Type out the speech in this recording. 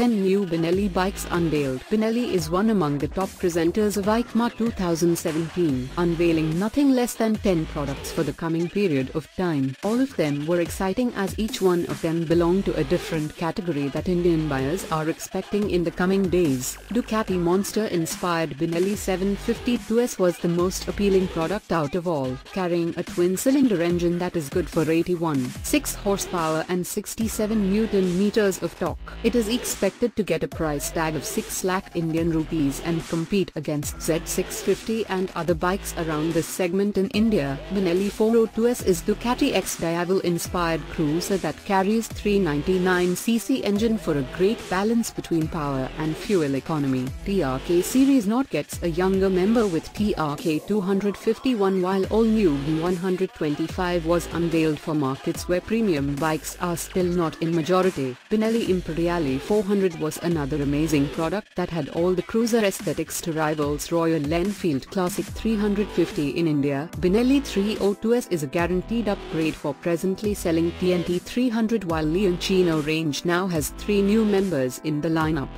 10 new Benelli bikes unveiled. Benelli is one among the top presenters of EICMA 2017, unveiling nothing less than 10 products for the coming period of time. All of them were exciting as each one of them belonged to a different category that Indian buyers are expecting in the coming days. Ducati Monster-inspired Benelli 752S was the most appealing product out of all, carrying a twin-cylinder engine that is good for 81, 6 horsepower and 67 newton meters of torque. It is expected to get a price tag of 6 lakh Indian rupees and compete against Z650 and other bikes around this segment in India. Benelli 402S is Ducati X Diavel inspired cruiser that carries 399cc engine for a great balance between power and fuel economy. TRK series not gets a younger member with TRK 251 while all new BN125 was unveiled for markets where premium bikes are still not in majority. Benelli Imperiale 400 was another amazing product that had all the cruiser aesthetics to rivals Royal Enfield Classic 350 in India. Benelli 302S is a guaranteed upgrade for presently selling TNT 300 while Leoncino range now has three new members in the lineup.